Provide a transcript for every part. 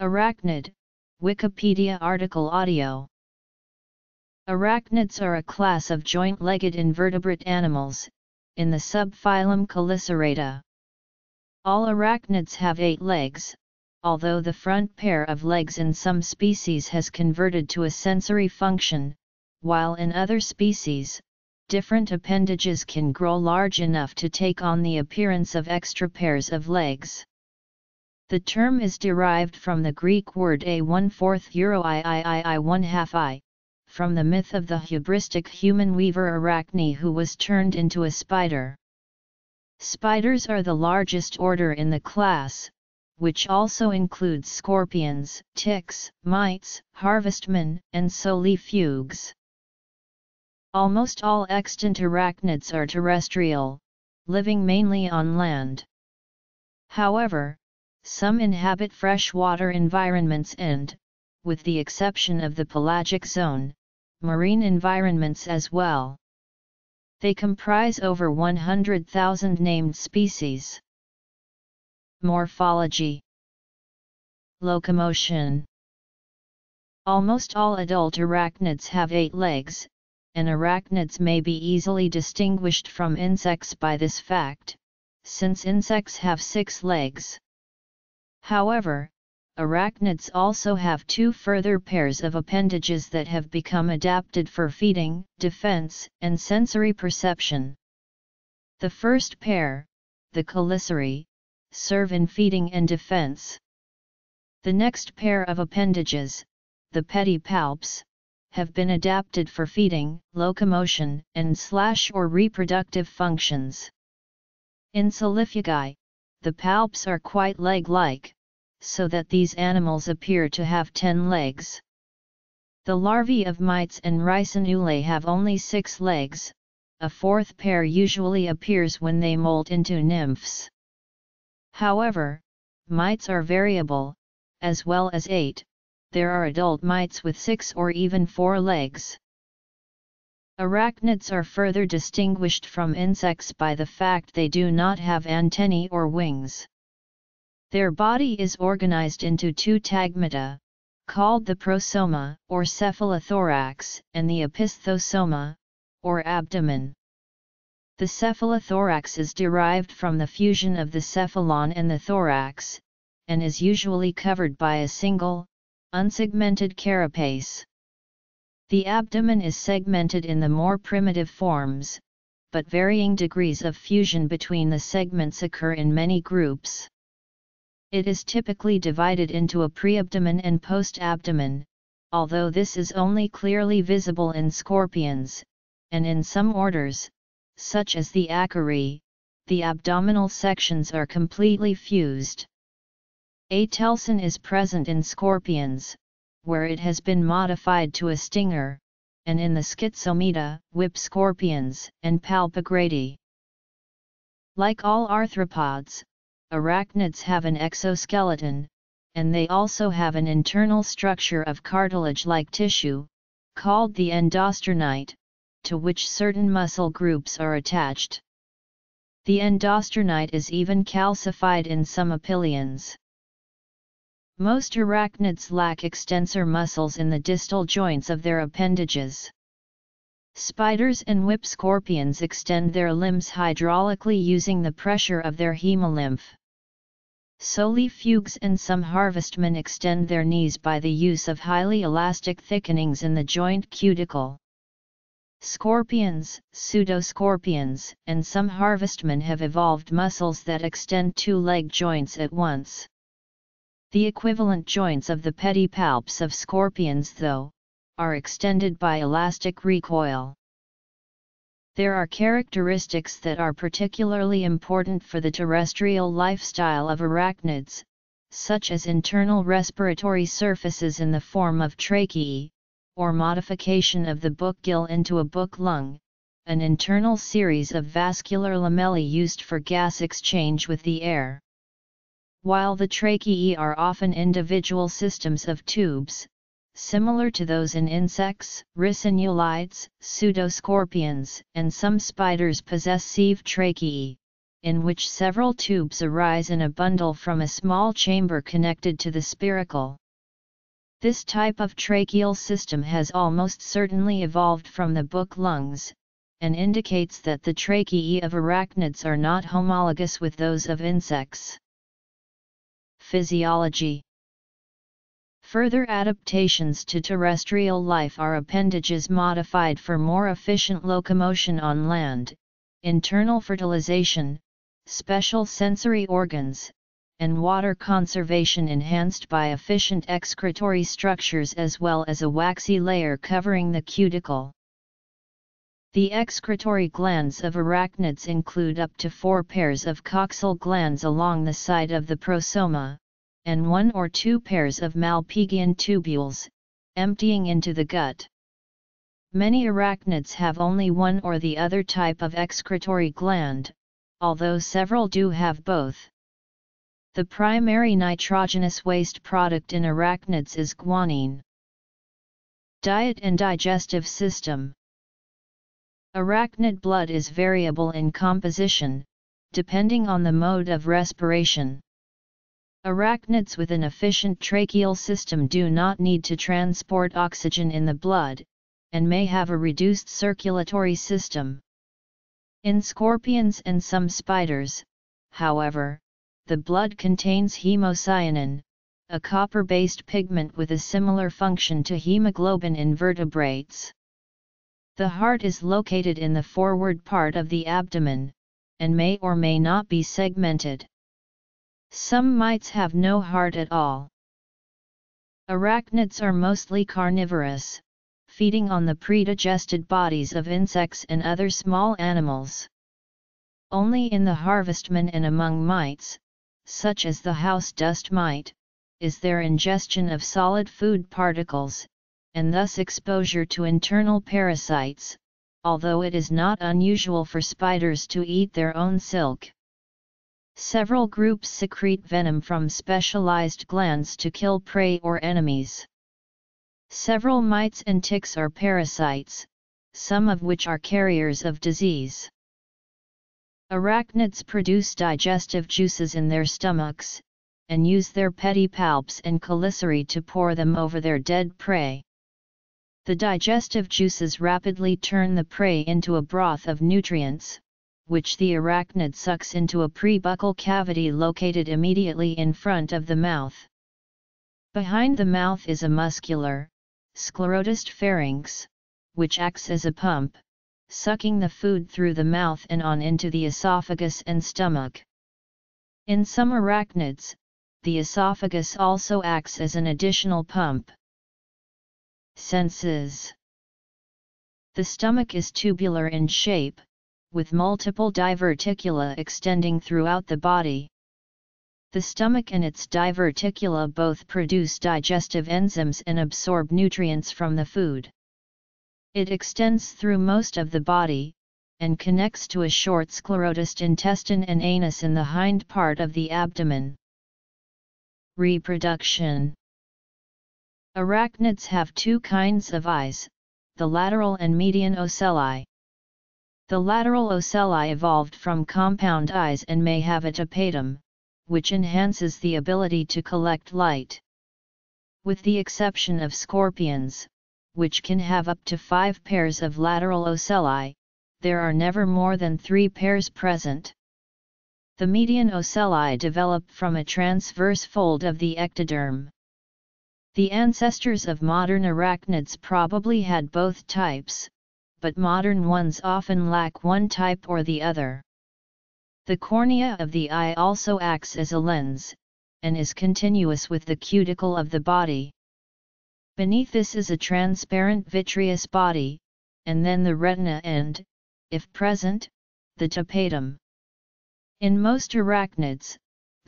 Arachnid, Wikipedia article audio. Arachnids are a class of joint-legged invertebrate animals, in the subphylum Chelicerata. All arachnids have eight legs, although the front pair of legs in some species has converted to a sensory function, while in other species, different appendages can grow large enough to take on the appearance of extra pairs of legs. The term is derived from the Greek word a one fourth euro i i i from the myth of the hubristic human weaver Arachne who was turned into a spider. Spiders are the largest order in the class, which also includes scorpions, ticks, mites, harvestmen, and solifuges. Almost all extant arachnids are terrestrial, living mainly on land. However, some inhabit freshwater environments and, with the exception of the pelagic zone, marine environments as well. They comprise over 100,000 named species. Morphology Locomotion Almost all adult arachnids have eight legs, and arachnids may be easily distinguished from insects by this fact, since insects have six legs. However, arachnids also have two further pairs of appendages that have become adapted for feeding, defense, and sensory perception. The first pair, the chelicerae, serve in feeding and defense. The next pair of appendages, the pedipalps, have been adapted for feeding, locomotion, and slash or reproductive functions. In Solifugi, the palps are quite leg-like, so that these animals appear to have ten legs. The larvae of mites and Ricinulei have only six legs, a fourth pair usually appears when they molt into nymphs. However, mites are variable, as well as eight, there are adult mites with six or even four legs. Arachnids are further distinguished from insects by the fact they do not have antennae or wings. Their body is organized into two tagmata, called the prosoma, or cephalothorax, and the opisthosoma, or abdomen. The cephalothorax is derived from the fusion of the cephalon and the thorax, and is usually covered by a single, unsegmented carapace. The abdomen is segmented in the more primitive forms, but varying degrees of fusion between the segments occur in many groups. It is typically divided into a preabdomen and postabdomen, although this is only clearly visible in scorpions, and in some orders, such as the Acaridae, the abdominal sections are completely fused. A telson is present in scorpions, where it has been modified to a stinger, and in the Schizomida, whip scorpions, and Palpigradidae. Like all arthropods, arachnids have an exoskeleton, and they also have an internal structure of cartilage-like tissue, called the endosternite, to which certain muscle groups are attached. The endosternite is even calcified in some opiliones. Most arachnids lack extensor muscles in the distal joints of their appendages. Spiders and whip scorpions extend their limbs hydraulically using the pressure of their hemolymph. Solifuges and some harvestmen extend their knees by the use of highly elastic thickenings in the joint cuticle. Scorpions, pseudoscorpions, and some harvestmen have evolved muscles that extend two leg joints at once. The equivalent joints of the pedipalps of scorpions though, are extended by elastic recoil. There are characteristics that are particularly important for the terrestrial lifestyle of arachnids, such as internal respiratory surfaces in the form of tracheae, or modification of the book gill into a book lung, an internal series of vascular lamellae used for gas exchange with the air. While the tracheae are often individual systems of tubes, similar to those in insects, rhizanulates, pseudoscorpions, and some spiders possess sieve tracheae. in which several tubes arise in a bundle from a small chamber connected to the spiracle. This type of tracheal system has almost certainly evolved from the book lungs, and indicates that the tracheae of arachnids are not homologous with those of insects. Physiology Further adaptations to terrestrial life are appendages modified for more efficient locomotion on land, internal fertilization, special sensory organs, and water conservation enhanced by efficient excretory structures as well as a waxy layer covering the cuticle. The excretory glands of arachnids include up to four pairs of coxal glands along the side of the prosoma, and one or two pairs of Malpighian tubules, emptying into the gut. Many arachnids have only one or the other type of excretory gland, although several do have both. The primary nitrogenous waste product in arachnids is guanine. Diet and digestive system Arachnid blood is variable in composition, depending on the mode of respiration. Arachnids with an efficient tracheal system do not need to transport oxygen in the blood, and may have a reduced circulatory system. In scorpions and some spiders, however, the blood contains hemocyanin, a copper-based pigment with a similar function to hemoglobin in vertebrates. The heart is located in the forward part of the abdomen, and may or may not be segmented. Some mites have no heart at all. Arachnids are mostly carnivorous, feeding on the predigested bodies of insects and other small animals. Only in the harvestmen and among mites, such as the house dust mite, is there ingestion of solid food particles, and thus exposure to internal parasites, although it is not unusual for spiders to eat their own silk. Several groups secrete venom from specialized glands to kill prey or enemies. Several mites and ticks are parasites, some of which are carriers of disease. Arachnids produce digestive juices in their stomachs, and use their pedipalps and chelicerae to pour them over their dead prey. The digestive juices rapidly turn the prey into a broth of nutrients, which the arachnid sucks into a prebuccal cavity located immediately in front of the mouth. Behind the mouth is a muscular, sclerotized pharynx, which acts as a pump, sucking the food through the mouth and on into the esophagus and stomach. In some arachnids, the esophagus also acts as an additional pump. Senses The stomach is tubular in shape, with multiple diverticula extending throughout the body. The stomach and its diverticula both produce digestive enzymes and absorb nutrients from the food. It extends through most of the body, and connects to a short sclerotized intestine and anus in the hind part of the abdomen. Reproduction Arachnids have two kinds of eyes, the lateral and median ocelli. The lateral ocelli evolved from compound eyes and may have a tapetum, which enhances the ability to collect light. With the exception of scorpions, which can have up to five pairs of lateral ocelli, there are never more than three pairs present. The median ocelli develop from a transverse fold of the ectoderm. The ancestors of modern arachnids probably had both types, but modern ones often lack one type or the other. The cornea of the eye also acts as a lens, and is continuous with the cuticle of the body. Beneath this is a transparent vitreous body, and then the retina and, if present, the tapetum. In most arachnids,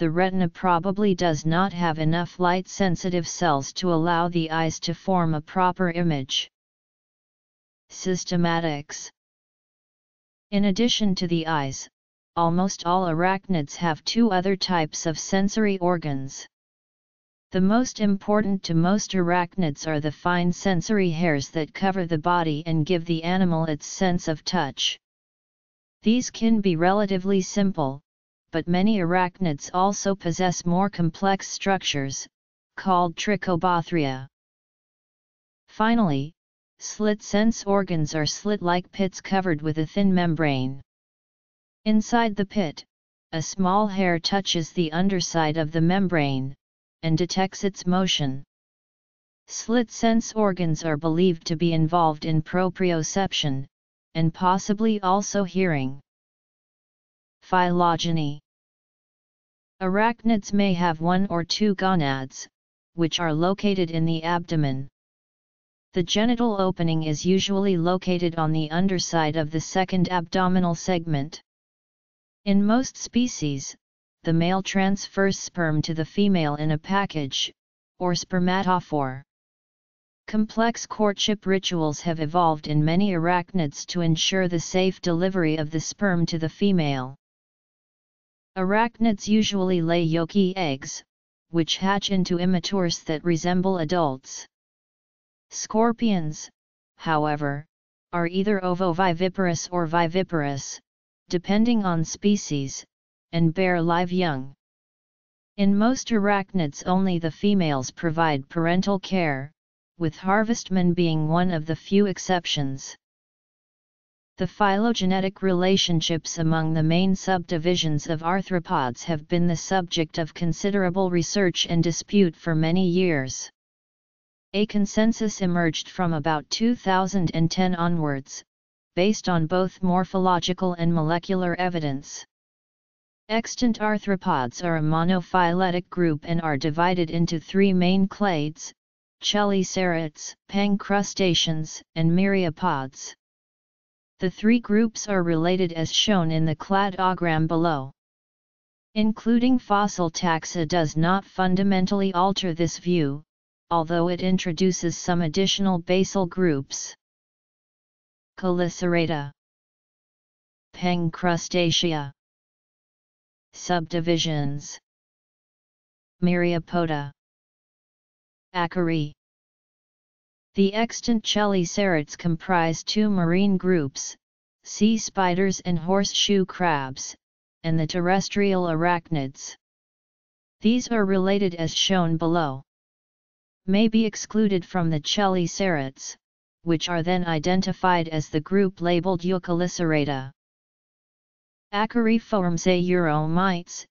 the retina probably does not have enough light-sensitive cells to allow the eyes to form a proper image. Systematics In addition to the eyes, almost all arachnids have two other types of sensory organs. The most important to most arachnids are the fine sensory hairs that cover the body and give the animal its sense of touch. These can be relatively simple, but many arachnids also possess more complex structures, called trichobothria. Finally, slit sense organs are slit-like pits covered with a thin membrane. Inside the pit, a small hair touches the underside of the membrane, and detects its motion. Slit sense organs are believed to be involved in proprioception, and possibly also hearing. Phylogeny Arachnids may have one or two gonads, which are located in the abdomen. The genital opening is usually located on the underside of the second abdominal segment. In most species, the male transfers sperm to the female in a package, or spermatophore. Complex courtship rituals have evolved in many arachnids to ensure the safe delivery of the sperm to the female. Arachnids usually lay yolky eggs, which hatch into immatures that resemble adults. Scorpions, however, are either ovoviviparous or viviparous, depending on species, and bear live young. In most arachnids only the females provide parental care, with harvestmen being one of the few exceptions. The phylogenetic relationships among the main subdivisions of arthropods have been the subject of considerable research and dispute for many years. A consensus emerged from about 2010 onwards, based on both morphological and molecular evidence. Extant arthropods are a monophyletic group and are divided into three main clades, chelicerates, pancrustaceans, and myriapods. The three groups are related as shown in the cladogram below. Including fossil taxa does not fundamentally alter this view, although it introduces some additional basal groups. Chelicerata Pancrustacea. Subdivisions. Myriapoda. Acari The extant chelicerates comprise two marine groups, sea spiders and horseshoe crabs, and the terrestrial arachnids. These are related as shown below. May be excluded from the chelicerates, which are then identified as the group labeled Euchelicerata. Acariformes euromites,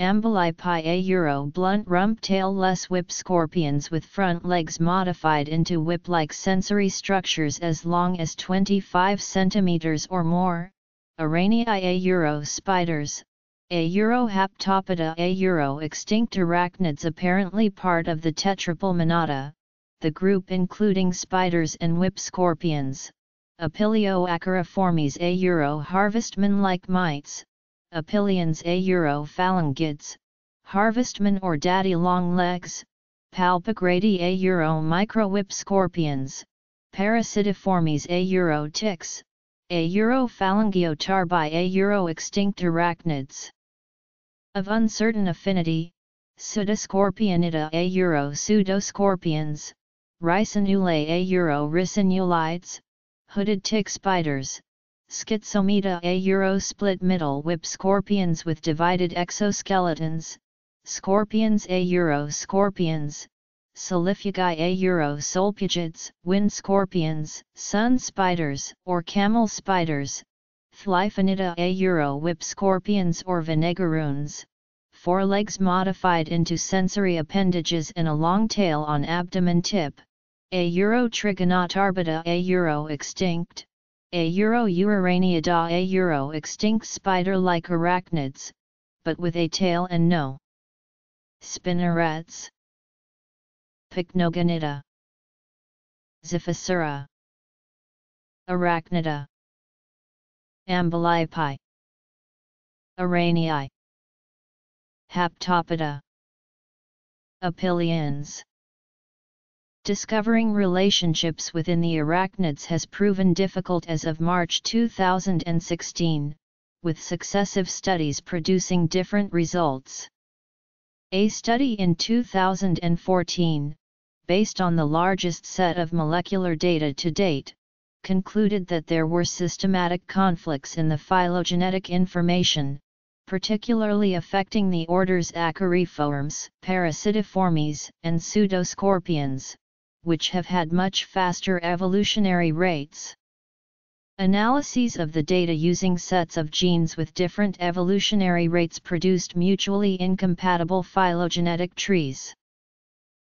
Amblypygi a euro blunt rump tail-less whip scorpions with front legs modified into whip-like sensory structures as long as 25 cm or more, Araneae euro spiders, a euro haptopoda a euro extinct arachnids apparently part of the tetrapulmonata, the group including spiders and whip scorpions, Opilioacariformes a euro harvestman-like mites, Opiliones a euro phalangids, harvestmen or daddy long legs, Palpigradi a euro microwhip scorpions, Parasitiformes a euro ticks, a euro phalangiotarbi a euro extinct arachnids. Of uncertain affinity, Pseudoscorpionida a euro pseudoscorpions, Ricinulei a euro ricinuleids, hooded tick spiders, Schizomida a euro split middle whip scorpions with divided exoskeletons, scorpions a euro scorpions, Solifugi a euro solpugids, wind scorpions, sun spiders or camel spiders, Thelyphonida a euro whip scorpions or vinegaroons, forelegs modified into sensory appendages and a long tail on abdomen tip, a euro trigonotarbida a euro extinct, a Euro Uraraneida a Euro extinct spider-like arachnids, but with a tail and no spinnerets. Pycnogonida Xiphosura Arachnida. Amblypygi Araneae Haptopoda Opiliones Discovering relationships within the arachnids has proven difficult as of March 2016, with successive studies producing different results. A study in 2014, based on the largest set of molecular data to date, concluded that there were systematic conflicts in the phylogenetic information, particularly affecting the orders Acariformes, Parasitiformes, and Pseudoscorpions, which have had much faster evolutionary rates. Analyses of the data using sets of genes with different evolutionary rates produced mutually incompatible phylogenetic trees.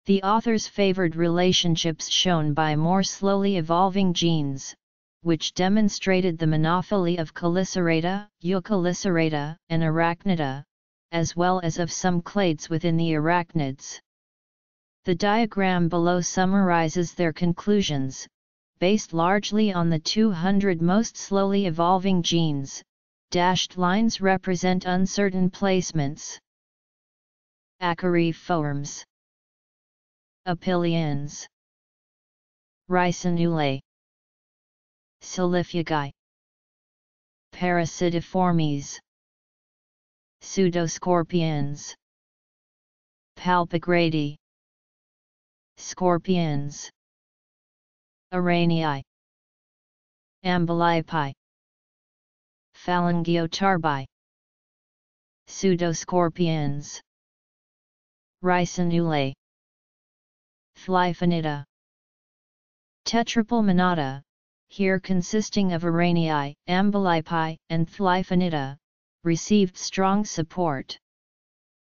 The authors favored relationships shown by more slowly evolving genes, which demonstrated the monophyly of Chelicerata, Euchelicerata, and Arachnida, as well as of some clades within the arachnids. The diagram below summarizes their conclusions, based largely on the 200 most slowly evolving genes, dashed lines represent uncertain placements. Acariformes Opiliones Ricinulei Solifugae Parasitiformes. Pseudoscorpions. Palpigradi Scorpions. Araneae Amblypygi. Phalangiotarbi Pseudoscorpions. Ricinulei. Thelyphonida Tetrapulmonata, here consisting of Araneae, Amblypygi, and Thelyphonida, received strong support.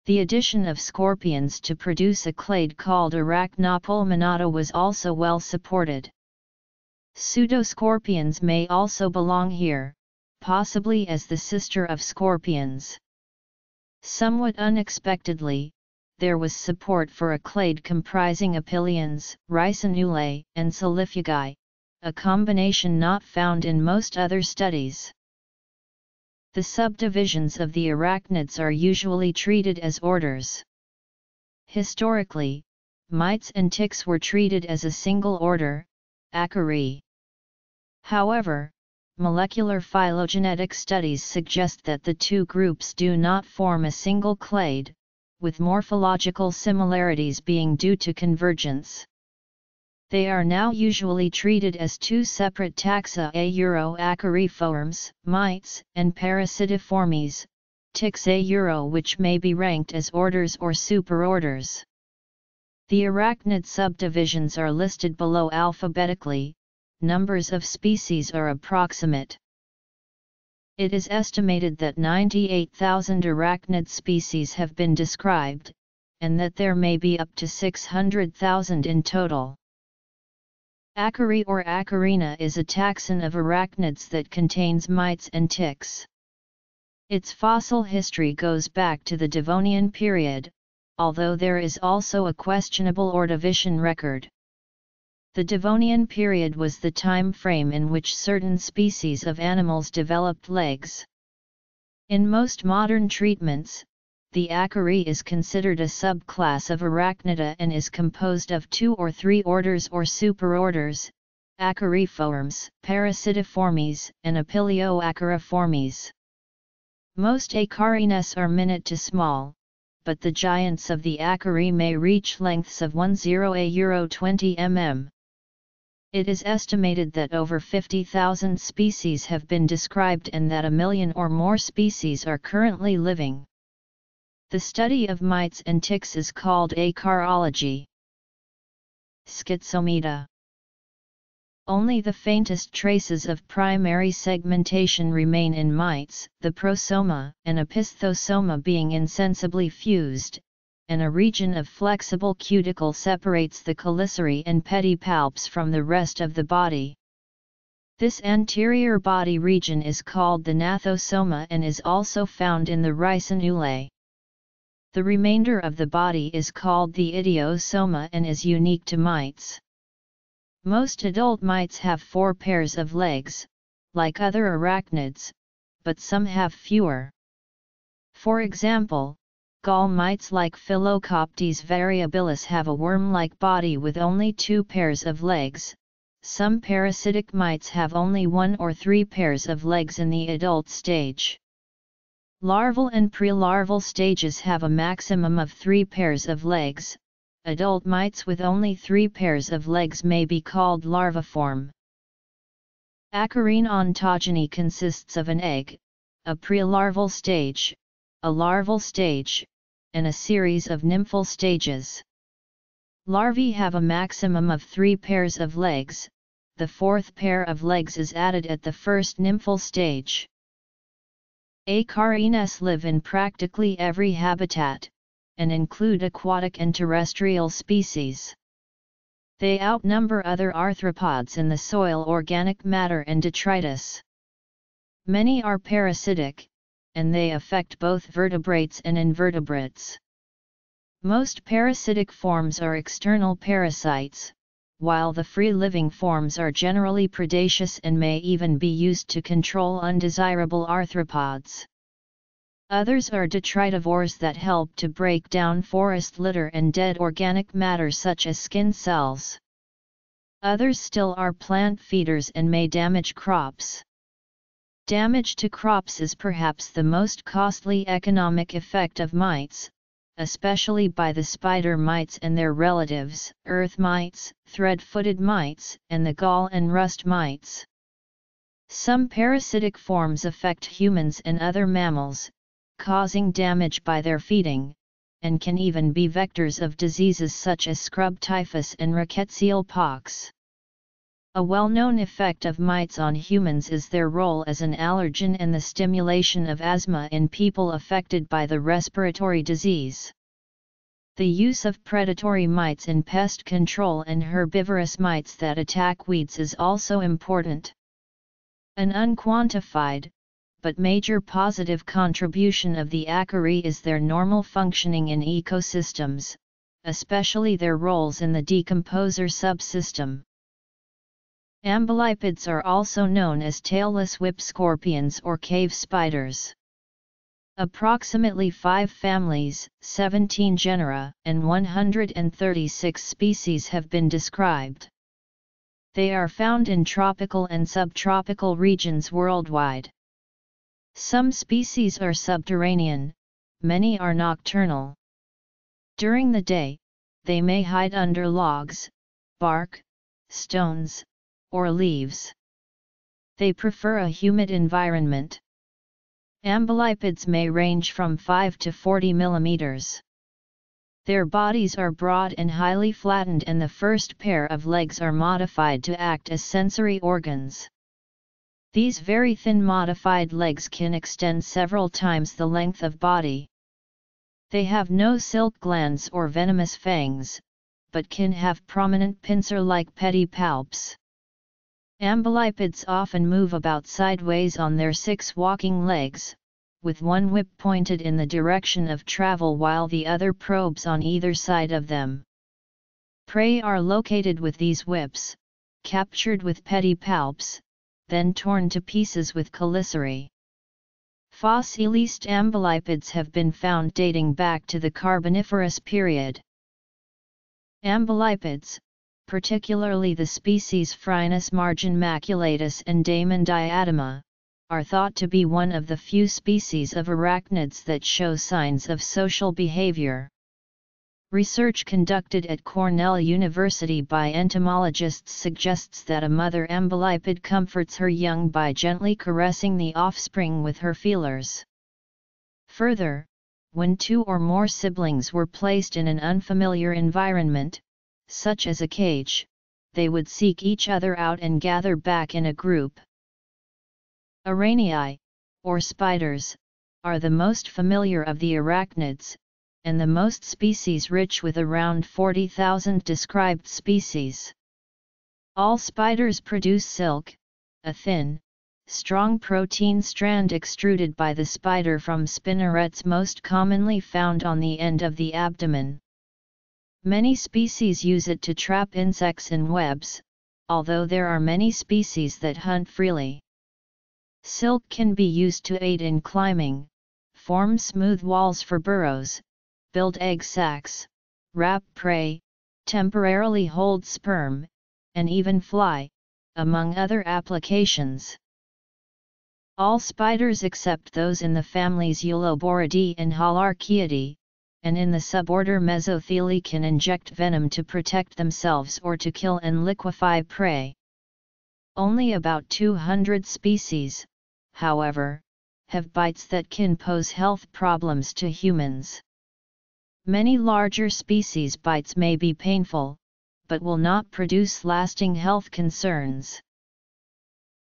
The addition of scorpions to produce a clade called Arachnopulmonata was also well supported. Pseudoscorpions may also belong here, possibly as the sister of scorpions. Somewhat unexpectedly, there was support for a clade comprising Opiliones, Ricinulei, and Solifugae, a combination not found in most other studies. The subdivisions of the arachnids are usually treated as orders. Historically, mites and ticks were treated as a single order, Acari. However, molecular phylogenetic studies suggest that the two groups do not form a single clade, with morphological similarities being due to convergence. They are now usually treated as two separate taxa A mites, and Parasitiformes, ticks A Euro which may be ranked as orders or superorders. The arachnid subdivisions are listed below alphabetically, numbers of species are approximate. It is estimated that 98,000 arachnid species have been described, and that there may be up to 600,000 in total. Acari or Acarina is a taxon of arachnids that contains mites and ticks. Its fossil history goes back to the Devonian period, although there is also a questionable Ordovician record. The Devonian period was the time frame in which certain species of animals developed legs. In most modern treatments, the acari is considered a subclass of Arachnida and is composed of two or three orders or superorders, acariformes, Parasitiformes, and Opilioacariformes. Most Acarines are minute to small, but the giants of the acari may reach lengths of 10 a euro 20 mm. It is estimated that over 50,000 species have been described and that a million or more species are currently living. The study of mites and ticks is called acarology. Schizomida Only the faintest traces of primary segmentation remain in mites, the prosoma and opisthosoma being insensibly fused, and a region of flexible cuticle separates the chelicerae and pedipalps from the rest of the body. This anterior body region is called the gnathosoma and is also found in the ricinulei. The remainder of the body is called the idiosoma and is unique to mites. Most adult mites have four pairs of legs, like other arachnids, but some have fewer. For example, Gall mites like Phyllocoptes variabilis have a worm-like body with only two pairs of legs, some parasitic mites have only one or three pairs of legs in the adult stage. Larval and pre-larval stages have a maximum of three pairs of legs, adult mites with only three pairs of legs may be called larviform. Acarine ontogeny consists of an egg, a pre-larval stage, a larval stage, and a series of nymphal stages. Larvae have a maximum of three pairs of legs, the fourth pair of legs is added at the first nymphal stage. Acarines live in practically every habitat, and include aquatic and terrestrial species. They outnumber other arthropods in the soil organic matter and detritus. Many are parasitic, and they affect both vertebrates and invertebrates. Most parasitic forms are external parasites, while the free-living forms are generally predaceous and may even be used to control undesirable arthropods. Others are detritivores that help to break down forest litter and dead organic matter such as skin cells. Others still are plant feeders and may damage crops. Damage to crops is perhaps the most costly economic effect of mites, especially by the spider mites and their relatives, earth mites, thread-footed mites, and the gall and rust mites. Some parasitic forms affect humans and other mammals, causing damage by their feeding, and can even be vectors of diseases such as scrub typhus and rickettsial pox. A well-known effect of mites on humans is their role as an allergen and the stimulation of asthma in people affected by the respiratory disease. The use of predatory mites in pest control and herbivorous mites that attack weeds is also important. An unquantified, but major positive contribution of the acari is their normal functioning in ecosystems, especially their roles in the decomposer subsystem. Amblypygids are also known as tailless whip scorpions or cave spiders. Approximately 5 families, 17 genera, and 136 species have been described. They are found in tropical and subtropical regions worldwide. Some species are subterranean, many are nocturnal. During the day, they may hide under logs, bark, stones, or leaves. They prefer a humid environment. Amblypygids may range from 5 to 40 millimeters. Their bodies are broad and highly flattened and the first pair of legs are modified to act as sensory organs. These very thin modified legs can extend several times the length of body. They have no silk glands or venomous fangs, but can have prominent pincer-like pedipalps. Amblypygids often move about sideways on their six walking legs, with one whip pointed in the direction of travel while the other probes on either side of them. Prey are located with these whips, captured with pedipalps, then torn to pieces with chelicerae. Fossilized amblypygids have been found dating back to the Carboniferous period. Amblypygids, particularly the species Phrynus marginemaculatus and Damon diadema, are thought to be one of the few species of arachnids that show signs of social behavior. Research conducted at Cornell University by entomologists suggests that a mother amblypygid comforts her young by gently caressing the offspring with her feelers. Further, when two or more siblings were placed in an unfamiliar environment, such as a cage, they would seek each other out and gather back in a group. Araneae, or spiders, are the most familiar of the arachnids, and the most species rich with around 40,000 described species. All spiders produce silk, a thin, strong protein strand extruded by the spider from spinnerets most commonly found on the end of the abdomen. Many species use it to trap insects in webs, although there are many species that hunt freely. Silk can be used to aid in climbing, form smooth walls for burrows, build egg sacs, wrap prey, temporarily hold sperm, and even fly, among other applications. All spiders except those in the families Uloboridae and Holarchaeidae, and in the suborder Mesothelae can inject venom to protect themselves or to kill and liquefy prey. Only about 200 species, however, have bites that can pose health problems to humans. Many larger species bites may be painful, but will not produce lasting health concerns.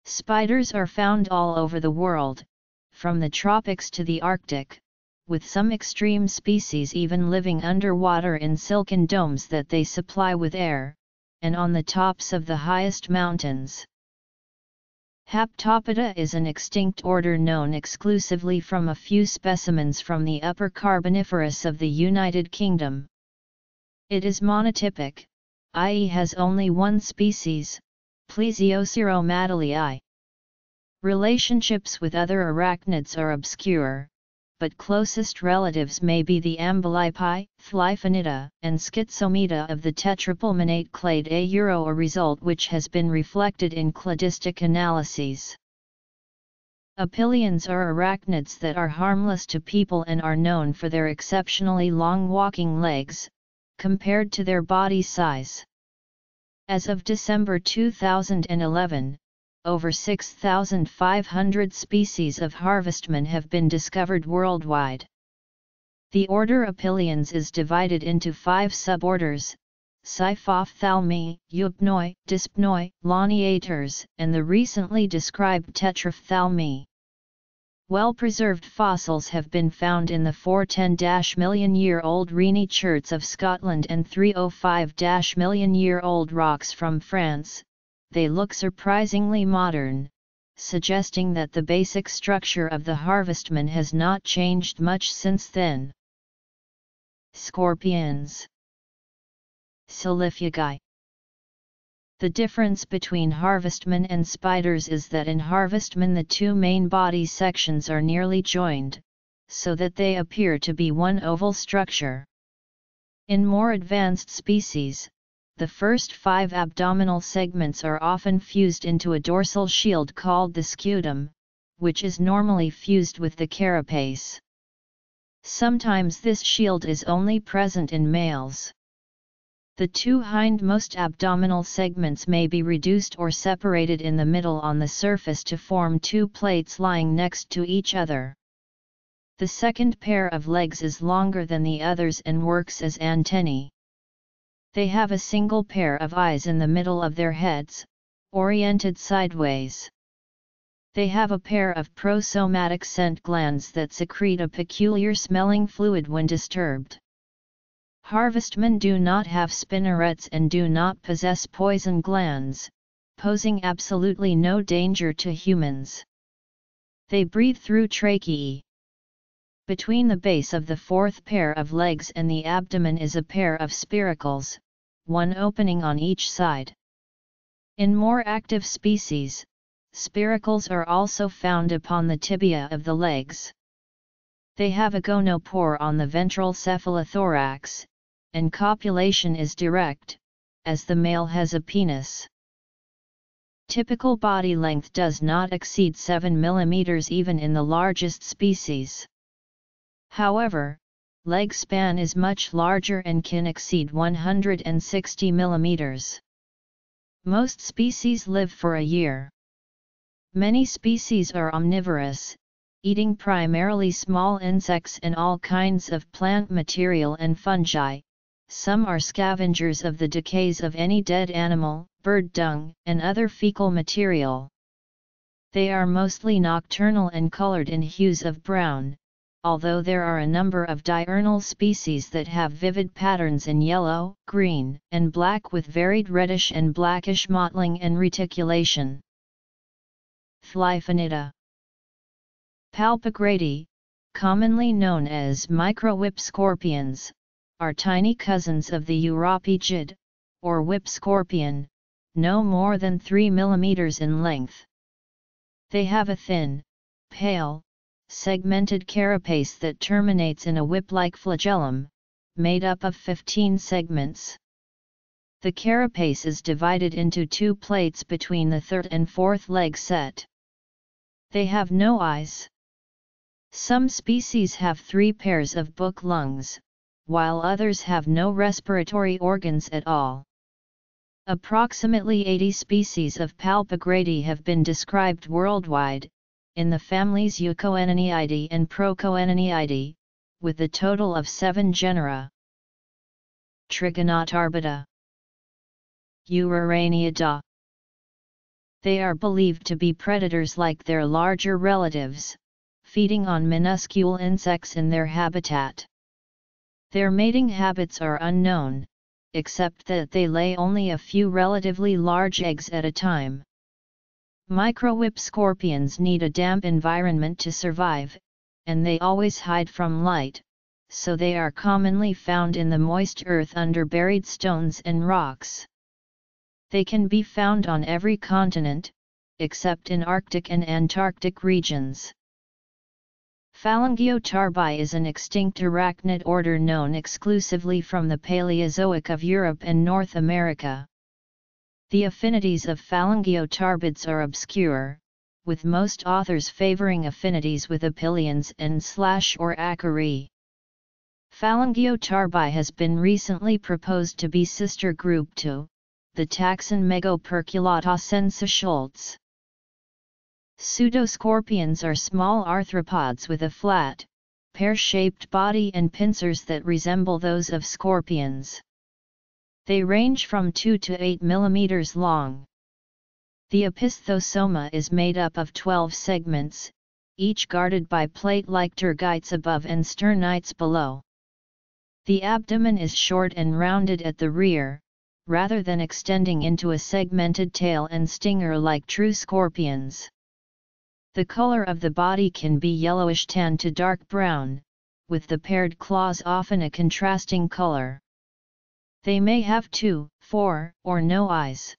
Spiders are found all over the world, from the tropics to the Arctic, with some extreme species even living underwater in silken domes that they supply with air, and on the tops of the highest mountains. Haptopoda is an extinct order known exclusively from a few specimens from the Upper Carboniferous of the United Kingdom. It is monotypic, i.e. has only one species, Plesiosiro madeleyi. Relationships with other arachnids are obscure, but closest relatives may be the Amblypygi, Thelyphonida, and Schizomida of the tetrapulmonate clade A euro a result which has been reflected in cladistic analyses. Opiliones are arachnids that are harmless to people and are known for their exceptionally long walking legs, compared to their body size. As of December 2011, over 6,500 species of harvestmen have been discovered worldwide. The order Opiliones is divided into five suborders, Cyphophthalmi, Eupnoi, Dyspnoi, Laniatores, and the recently described Tetraphthalmi. Well-preserved fossils have been found in the 410-million-year-old Rhynie cherts of Scotland and 305-million-year-old rocks from France, they look surprisingly modern, suggesting that the basic structure of the harvestman has not changed much since then. Scorpions Solifugae The difference between harvestmen and spiders is that in harvestmen the two main body sections are nearly joined, so that they appear to be one oval structure. In more advanced species, the first five abdominal segments are often fused into a dorsal shield called the scutum, which is normally fused with the carapace. Sometimes this shield is only present in males. The two hindmost abdominal segments may be reduced or separated in the middle on the surface to form two plates lying next to each other. The second pair of legs is longer than the others and works as antennae. They have a single pair of eyes in the middle of their heads, oriented sideways. They have a pair of prosomatic scent glands that secrete a peculiar smelling fluid when disturbed. Harvestmen do not have spinnerets and do not possess poison glands, posing absolutely no danger to humans. They breathe through tracheae. Between the base of the fourth pair of legs and the abdomen is a pair of spiracles, one opening on each side. In more active species, spiracles are also found upon the tibia of the legs. They have a gonopore on the ventral cephalothorax, and copulation is direct, as the male has a penis. Typical body length does not exceed 7 mm even in the largest species. However, leg span is much larger and can exceed 160 mm. Most species live for a year. Many species are omnivorous, eating primarily small insects and all kinds of plant material and fungi. Some are scavengers of the decays of any dead animal, bird dung, and other fecal material. They are mostly nocturnal and colored in hues of brown, although there are a number of diurnal species that have vivid patterns in yellow, green, and black with varied reddish and blackish mottling and reticulation. Thelyphonida Palpigradi, commonly known as micro-whip scorpions, are tiny cousins of the Uropygiid, or whip scorpion, no more than 3 mm in length. They have a thin, pale, segmented carapace that terminates in a whip-like flagellum, made up of 15 segments. The carapace is divided into two plates between the third and fourth leg set. They have no eyes. Some species have three pairs of book lungs, while others have no respiratory organs at all. Approximately 80 species of Palpigradi have been described worldwide, in the families Eukoeneniidae and Prokoeneniidae, with a total of seven genera. Trigonotarbida Uraraneida They are believed to be predators like their larger relatives, feeding on minuscule insects in their habitat. Their mating habits are unknown, except that they lay only a few relatively large eggs at a time. Microwhip scorpions need a damp environment to survive, and they always hide from light, so they are commonly found in the moist earth under buried stones and rocks. They can be found on every continent, except in Arctic and Antarctic regions. Phalangiotarbi is an extinct arachnid order known exclusively from the Paleozoic of Europe and North America. The affinities of Phalangiotarbids are obscure, with most authors favoring affinities with Opiliones and slash or acari. Phalangiotarbi has been recently proposed to be sister group to the taxon Megoperculata sensischultz. Pseudoscorpions are small arthropods with a flat, pear-shaped body and pincers that resemble those of scorpions. They range from 2 to 8 mm long. The opisthosoma is made up of 12 segments, each guarded by plate-like tergites above and sternites below. The abdomen is short and rounded at the rear, rather than extending into a segmented tail and stinger like true scorpions. The color of the body can be yellowish tan to dark brown, with the paired claws often a contrasting color. They may have two, four, or no eyes.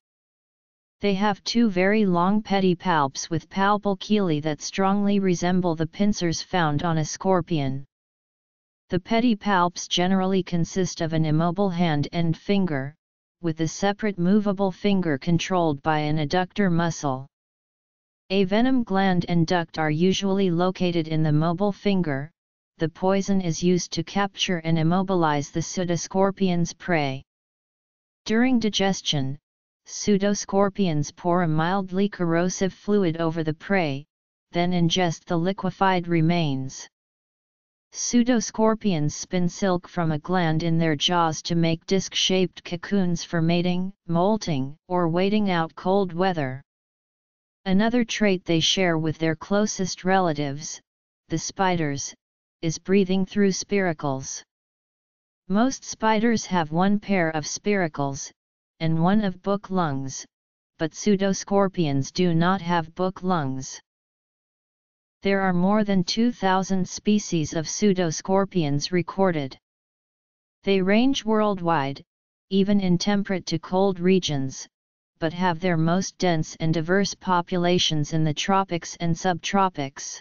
They have two very long pedipalps with palpal chelae that strongly resemble the pincers found on a scorpion. The pedipalps generally consist of an immobile hand and finger, with a separate movable finger controlled by an adductor muscle. A venom gland and duct are usually located in the mobile finger, the poison is used to capture and immobilize the pseudoscorpion's prey. During digestion, pseudoscorpions pour a mildly corrosive fluid over the prey, then ingest the liquefied remains. Pseudoscorpions spin silk from a gland in their jaws to make disc-shaped cocoons for mating, molting, or waiting out cold weather. Another trait they share with their closest relatives, the spiders, is breathing through spiracles. Most spiders have one pair of spiracles, and one of book lungs, but pseudoscorpions do not have book lungs. There are more than 2,000 species of pseudoscorpions recorded. They range worldwide, even in temperate to cold regions, but have their most dense and diverse populations in the tropics and subtropics.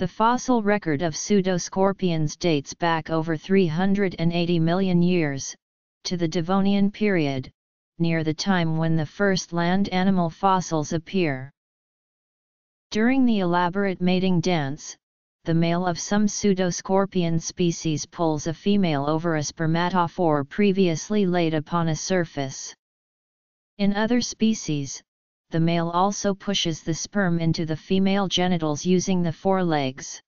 The fossil record of pseudoscorpions dates back over 380 million years, to the Devonian period, near the time when the first land animal fossils appear. During the elaborate mating dance, the male of some pseudoscorpion species pulls a female over a spermatophore previously laid upon a surface. In other species, the male also pushes the sperm into the female genitals using the forelegs.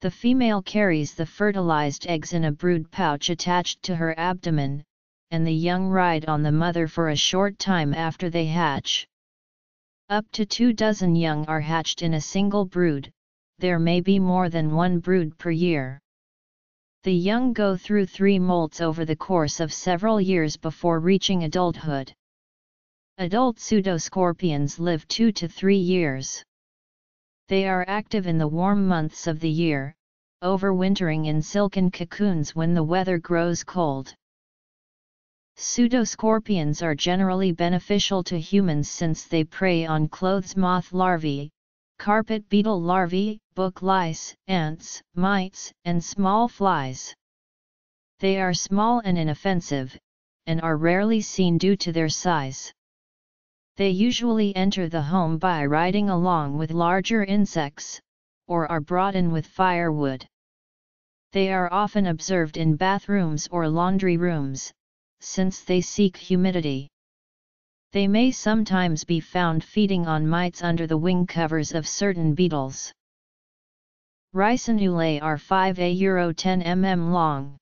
The female carries the fertilized eggs in a brood pouch attached to her abdomen, and the young ride on the mother for a short time after they hatch. Up to two dozen young are hatched in a single brood, there may be more than one brood per year. The young go through three molts over the course of several years before reaching adulthood. Adult pseudoscorpions live two to three years. They are active in the warm months of the year, overwintering in silken cocoons when the weather grows cold. Pseudoscorpions are generally beneficial to humans since they prey on clothes moth larvae, carpet beetle larvae, book lice, ants, mites, and small flies. They are small and inoffensive, and are rarely seen due to their size. They usually enter the home by riding along with larger insects, or are brought in with firewood. They are often observed in bathrooms or laundry rooms, since they seek humidity. They may sometimes be found feeding on mites under the wing covers of certain beetles. Ricinulei are 5a Euro 10 mm long.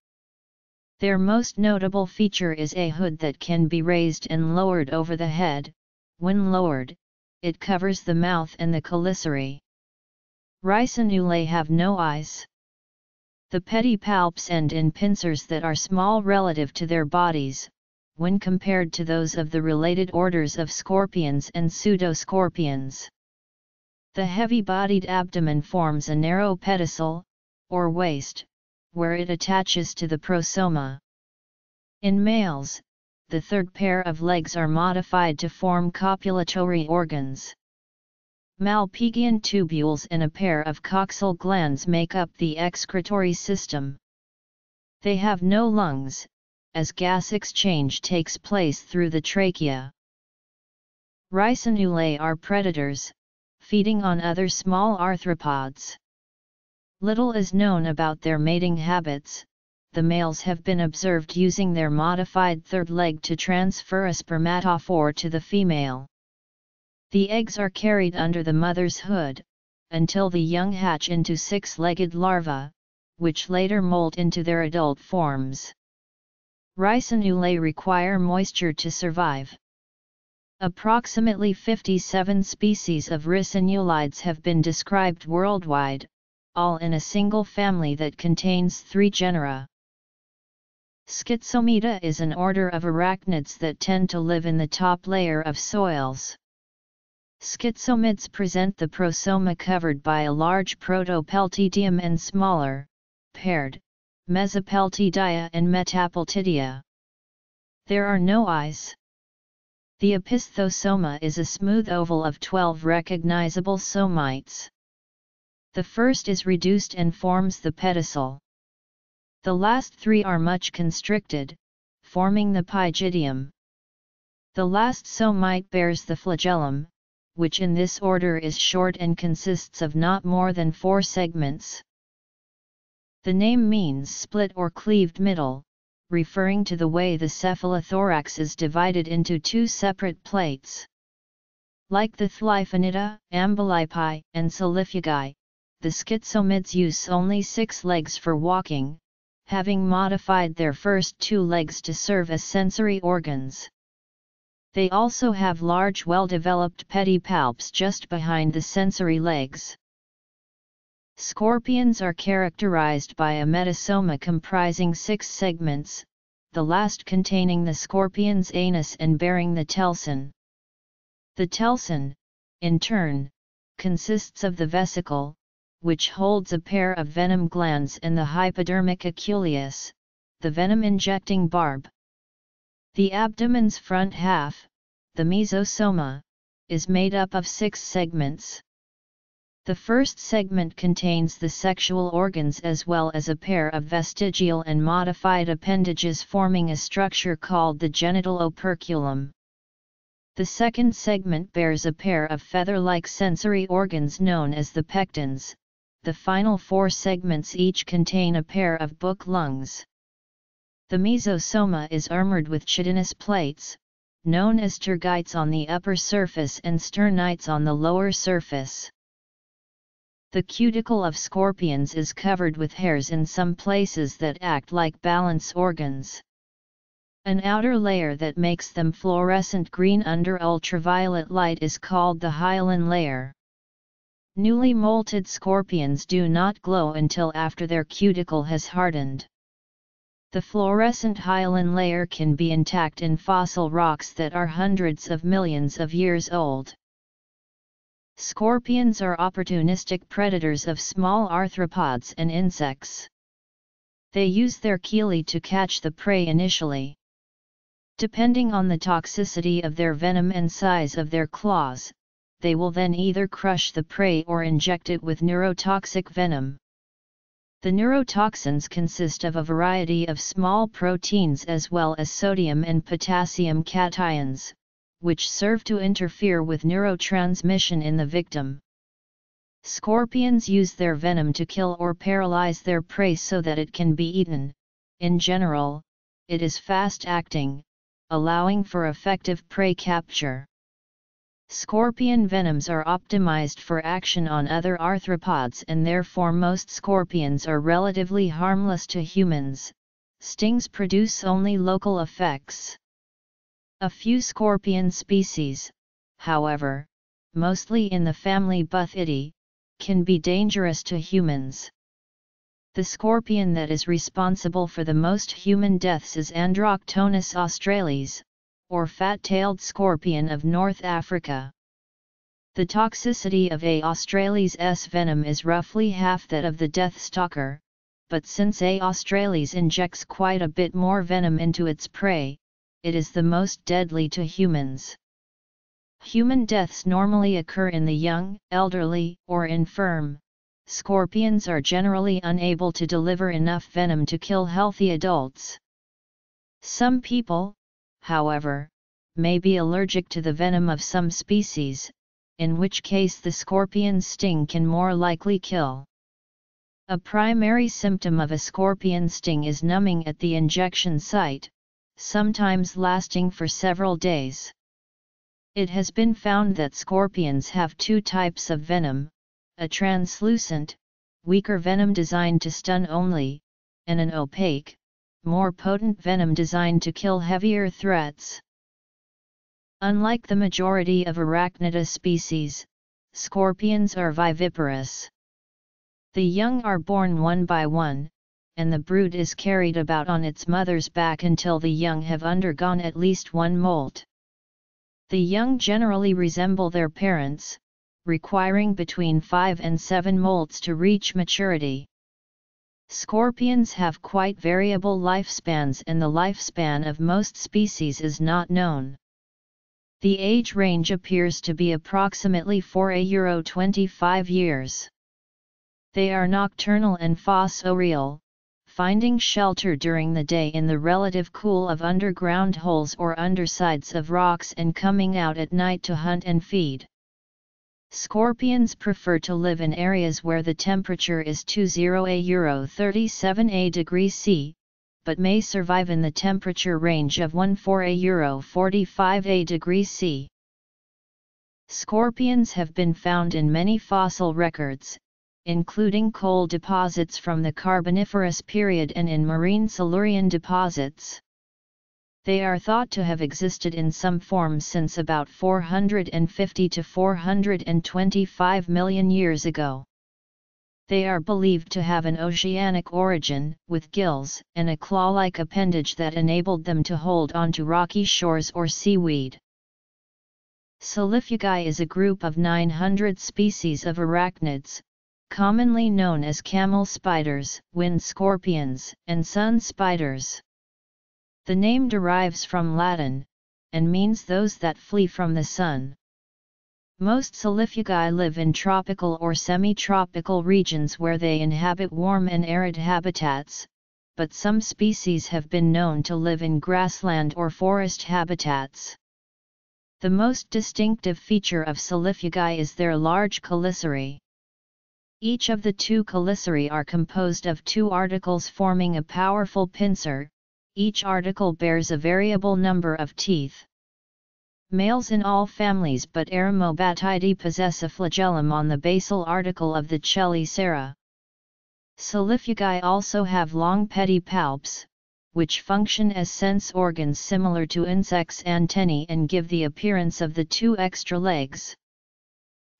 Their most notable feature is a hood that can be raised and lowered over the head, when lowered, it covers the mouth and the chelicerae. Ricinulei have no eyes. The pedipalps end in pincers that are small relative to their bodies, when compared to those of the related orders of scorpions and pseudoscorpions. The heavy-bodied abdomen forms a narrow pedicel, or waist, where it attaches to the prosoma. In males, the third pair of legs are modified to form copulatory organs. Malpighian tubules and a pair of coxal glands make up the excretory system. They have no lungs, as gas exchange takes place through the trachea. Ricinulei are predators, feeding on other small arthropods. Little is known about their mating habits, the males have been observed using their modified third leg to transfer a spermatophore to the female. The eggs are carried under the mother's hood, until the young hatch into six-legged larvae, which later molt into their adult forms. Ricinulei require moisture to survive. Approximately 57 species of ricinuleids have been described worldwide, all in a single family that contains three genera. Schizomida is an order of arachnids that tend to live in the top layer of soils. Schizomids present the prosoma covered by a large protopeltidium and smaller, paired, mesopeltidia and metapeltidia. There are no eyes. The opisthosoma is a smooth oval of 12 recognizable somites. The first is reduced and forms the pedicel. The last three are much constricted, forming the pygidium. The last somite bears the flagellum, which in this order is short and consists of not more than four segments. The name means split or cleaved middle, referring to the way the cephalothorax is divided into two separate plates. Like the Thelyphonida, Amblypygi, and Solifugae, the schizomids use only six legs for walking, having modified their first two legs to serve as sensory organs. They also have large well-developed pedipalps just behind the sensory legs. Scorpions are characterized by a metasoma comprising six segments, the last containing the scorpion's anus and bearing the telson. The telson, in turn, consists of the vesicle, which holds a pair of venom glands and the hypodermic aculeus, the venom-injecting barb. The abdomen's front half, the mesosoma, is made up of six segments. The first segment contains the sexual organs as well as a pair of vestigial and modified appendages forming a structure called the genital operculum. The second segment bears a pair of feather-like sensory organs known as the pectins, the final four segments each contain a pair of book lungs. The mesosoma is armored with chitinous plates, known as tergites on the upper surface and sternites on the lower surface. The cuticle of scorpions is covered with hairs in some places that act like balance organs. An outer layer that makes them fluorescent green under ultraviolet light is called the hyaline layer. Newly molted scorpions do not glow until after their cuticle has hardened. The fluorescent hyaline layer can be intact in fossil rocks that are hundreds of millions of years old. Scorpions are opportunistic predators of small arthropods and insects. They use their chelae to catch the prey initially. Depending on the toxicity of their venom and size of their claws, they will then either crush the prey or inject it with neurotoxic venom. The neurotoxins consist of a variety of small proteins as well as sodium and potassium cations, which serve to interfere with neurotransmission in the victim. Scorpions use their venom to kill or paralyze their prey so that it can be eaten. In general, it is fast acting, allowing for effective prey capture. Scorpion venoms are optimized for action on other arthropods and therefore most scorpions are relatively harmless to humans, stings produce only local effects. A few scorpion species, however, mostly in the family Buthidae, can be dangerous to humans. The scorpion that is responsible for the most human deaths is Androctonus australis, or fat-tailed scorpion of North Africa. The toxicity of A. australis S venom is roughly half that of the death stalker, but since A. australis injects quite a bit more venom into its prey, it is the most deadly to humans. Human deaths normally occur in the young, elderly, or infirm. Scorpions are generally unable to deliver enough venom to kill healthy adults. Some people, however, may be allergic to the venom of some species, in which case the scorpion's sting can more likely kill. A primary symptom of a scorpion sting is numbing at the injection site, sometimes lasting for several days. It has been found that scorpions have two types of venom, a translucent, weaker venom designed to stun only, and an opaque, more potent venom designed to kill heavier threats. Unlike the majority of arachnida species, scorpions are viviparous. The young are born one by one, and the brood is carried about on its mother's back until the young have undergone at least one molt. The young generally resemble their parents, requiring between 5 and 7 molts to reach maturity. Scorpions have quite variable lifespans and the lifespan of most species is not known. The age range appears to be approximately 4 a euro 25 years. They are nocturnal and fossorial, finding shelter during the day in the relative cool of underground holes or undersides of rocks and coming out at night to hunt and feed. Scorpions prefer to live in areas where the temperature is 20 a euro 37 a degrees C, but may survive in the temperature range of 14 a euro 45 a degrees C. Scorpions have been found in many fossil records, including coal deposits from the Carboniferous period and in marine Silurian deposits. They are thought to have existed in some form since about 450 to 425 million years ago. They are believed to have an oceanic origin, with gills and a claw-like appendage that enabled them to hold onto rocky shores or seaweed. Solifugae is a group of 900 species of arachnids, commonly known as camel spiders, wind scorpions, and sun spiders. The name derives from Latin, and means those that flee from the sun. Most Solifugae live in tropical or semi-tropical regions where they inhabit warm and arid habitats, but some species have been known to live in grassland or forest habitats. The most distinctive feature of Solifugae is their large chelicerae. Each of the two chelicerae are composed of two articles forming a powerful pincer, each article bears a variable number of teeth. Males in all families but Eremobatidae possess a flagellum on the basal article of the chelicera. Solifugae also have long pedipalps, which function as sense organs similar to insects' antennae and give the appearance of the two extra legs.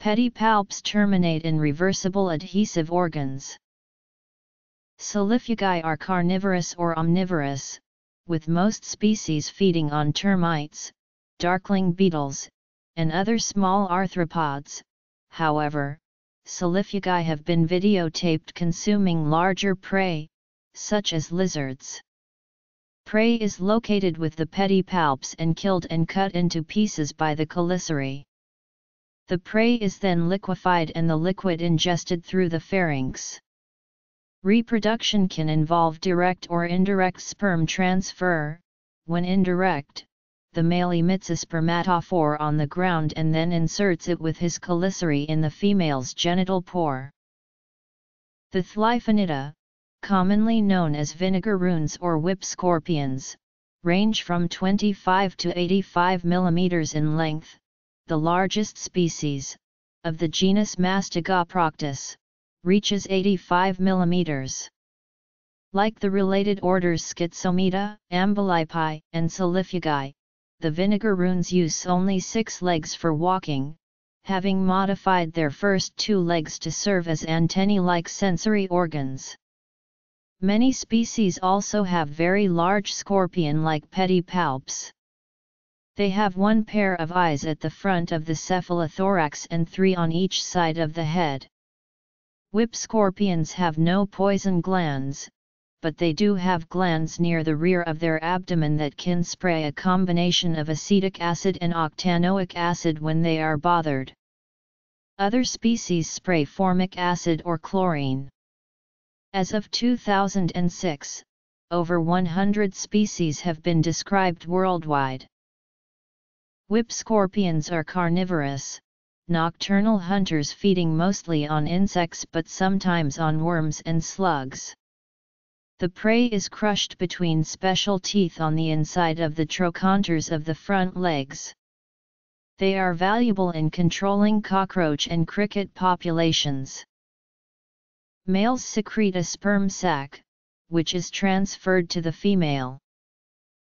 Pedipalps terminate in reversible adhesive organs. Solifugae are carnivorous or omnivorous, with most species feeding on termites, darkling beetles, and other small arthropods. However, Solifugae have been videotaped consuming larger prey, such as lizards. Prey is located with the pedipalps and killed and cut into pieces by the chelicerae. The prey is then liquefied and the liquid ingested through the pharynx. Reproduction can involve direct or indirect sperm transfer. When indirect, the male emits a spermatophore on the ground and then inserts it with his chelicerae in the female's genital pore. The Thelyphonida, commonly known as vinegaroons or whip scorpions, range from 25 to 85 mm in length, the largest species, of the genus Mastigoproctus, reaches 85 mm. Like the related orders Schizomida, Amblypygi, and Solifugae, the vinegaroons use only six legs for walking, having modified their first two legs to serve as antennae-like sensory organs. Many species also have very large scorpion-like pedipalps. They have one pair of eyes at the front of the cephalothorax and three on each side of the head. Whip scorpions have no poison glands, but they do have glands near the rear of their abdomen that can spray a combination of acetic acid and octanoic acid when they are bothered. Other species spray formic acid or chlorine. As of 2006, over 100 species have been described worldwide. Whip scorpions are carnivorous, nocturnal hunters feeding mostly on insects but sometimes on worms and slugs. The prey is crushed between special teeth on the inside of the trochanters of the front legs. They are valuable in controlling cockroach and cricket populations. Males secrete a sperm sac, which is transferred to the female.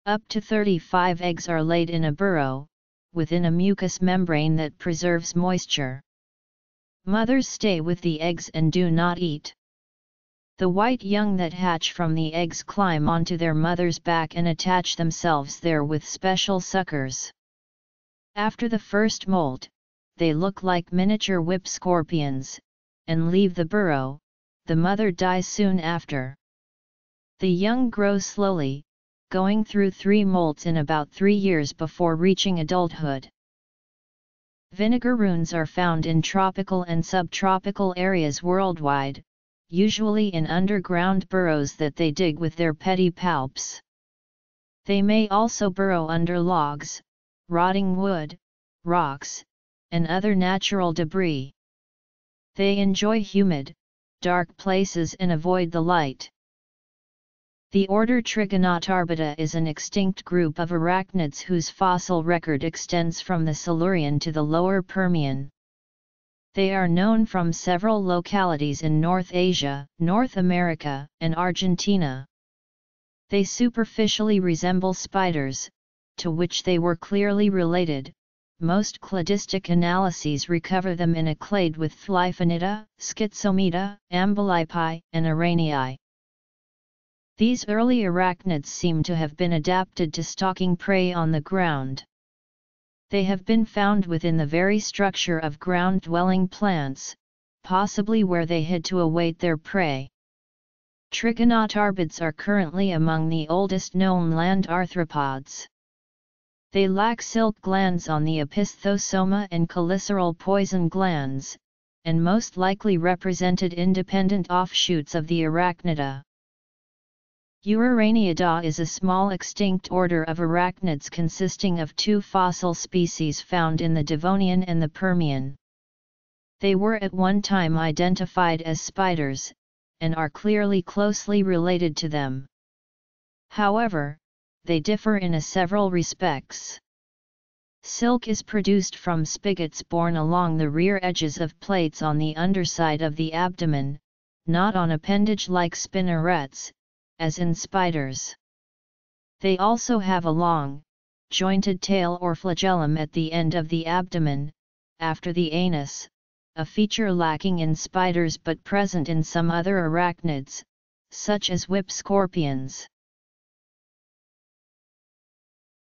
Up to 35 eggs are laid in a burrow, within a mucous membrane that preserves moisture. Mothers stay with the eggs and do not eat. The white young that hatch from the eggs climb onto their mother's back and attach themselves there with special suckers. After the first molt, they look like miniature whip scorpions, and leave the burrow, the mother dies soon after. The young grow slowly, going through three molts in about three years before reaching adulthood. Vinegar Vinegaroons are found in tropical and subtropical areas worldwide, usually in underground burrows that they dig with their pedipalps. They may also burrow under logs, rotting wood, rocks, and other natural debris. They enjoy humid, dark places and avoid the light. The order Trigonotarbida is an extinct group of arachnids whose fossil record extends from the Silurian to the Lower Permian. They are known from several localities in North Asia, North America, and Argentina. They superficially resemble spiders, to which they were clearly related. Most cladistic analyses recover them in a clade with Thelyphonida, Schizomida, Amblypygi, and Araneae. These early arachnids seem to have been adapted to stalking prey on the ground. They have been found within the very structure of ground-dwelling plants, possibly where they hid to await their prey. Trigonotarbids are currently among the oldest known land arthropods. They lack silk glands on the opisthosoma and cheliceral poison glands, and most likely represented independent offshoots of the arachnida. Uraraneida is a small extinct order of arachnids consisting of two fossil species found in the Devonian and the Permian. They were at one time identified as spiders, and are clearly closely related to them. However, they differ in a several respects. Silk is produced from spigots borne along the rear edges of plates on the underside of the abdomen, not on appendage-like spinnerets, as in spiders. They also have a long, jointed tail or flagellum at the end of the abdomen, after the anus, a feature lacking in spiders but present in some other arachnids, such as whip scorpions.